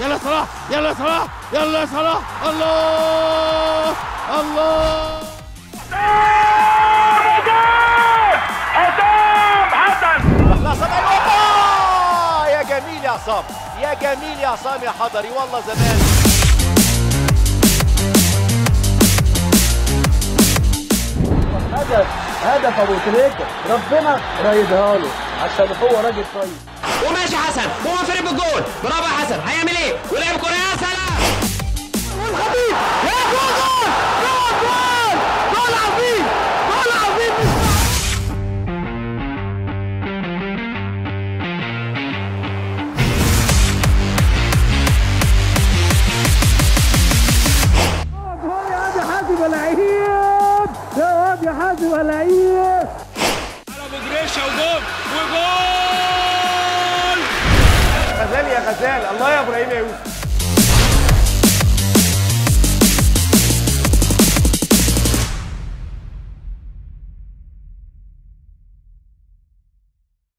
يا صلاح يلا يا صلاح يلا يا صلاح الله الله صدق أوبا! يا جميل يا عصام يا جميل يا عصام يا حضري والله زمان هدف هدف أبو تريكة ربنا رايدها له عشان هو راجل طيب وماشي حسن. هو فريق بالجول. برافو يا حسن. هيعمل إيه؟ ولعب كورة. يا سلام! والخطيب يا جول! جول! جول! جول جول عظيم! جول عظيم! يا واد يا حازم يا لعيب يا واد يا حازم يا لعيب غزال يا غزال الله يا إبراهيم يا يوسف